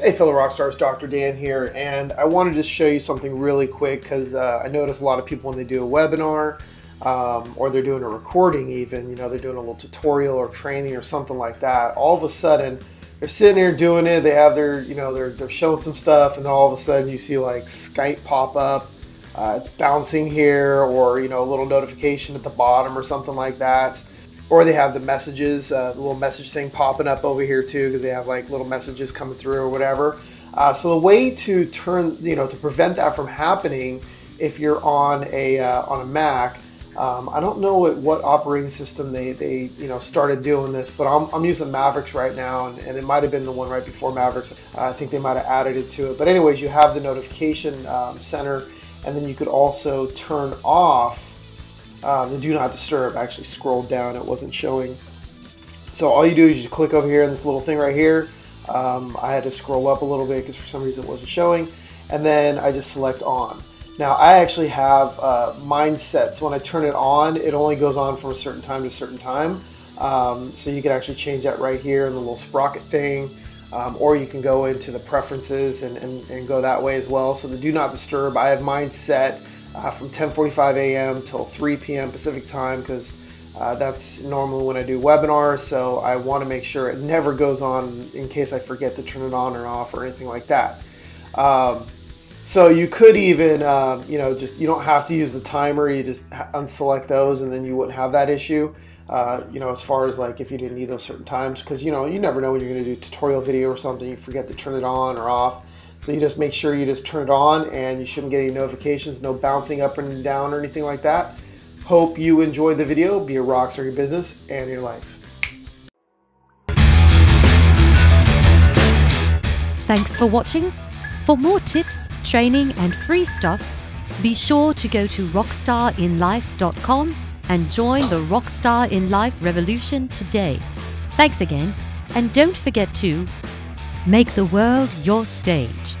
Hey fellow rock stars, Dr. Dan here, and I wanted to show you something really quick because uh, I notice a lot of people when they do a webinar um, or they're doing a recording even, you know, they're doing a little tutorial or training or something like that, all of a sudden they're sitting there doing it, they have their, you know, they're, they're showing some stuff and then all of a sudden you see like Skype pop up, uh, it's bouncing here or, you know, a little notification at the bottom or something like that or they have the messages, uh, the little message thing popping up over here too, because they have like little messages coming through or whatever. Uh, so the way to turn, you know, to prevent that from happening, if you're on a uh, on a Mac, um, I don't know what, what, operating system they, they you know started doing this, but I'm, I'm using Mavericks right now, and, and, it might have been the one right before Mavericks. Uh, I think they might have added it to it. But anyways, you have the notification um, center, and then you could also turn off um, the do not disturb actually scrolled down, it wasn't showing. So all you do is you click over here on this little thing right here. Um, I had to scroll up a little bit because for some reason it wasn't showing. And then I just select on. Now I actually have uh, mindset. So when I turn it on, it only goes on from a certain time to a certain time. Um, so you can actually change that right here in the little sprocket thing. Um, or you can go into the preferences and, and, and, go that way as well. So the do not disturb, I have mine set uh, from 10:45 a.m. till 3 p.m. Pacific time because uh, that's normally when I do webinars. So I want to make sure it never goes on in case I forget to turn it on or off or anything like that. Um, so you could even, uh, you know, just you don't have to use the timer. You just unselect those, and then you wouldn't have that issue. Uh, you know, as far as like if you didn't need those certain times, because you know you never know when you're going to do a tutorial video or something. You forget to turn it on or off. So you just make sure you just turn it on and you shouldn't get any notifications, no bouncing up and down or anything like that. Hope you enjoyed the video. Be a rock star in your business and your life. Thanks for watching. For more tips, training, and free stuff, be sure to go to rockstarinlife.com and join the Rockstar in Life revolution today. Thanks again, and don't forget to Make the world your stage.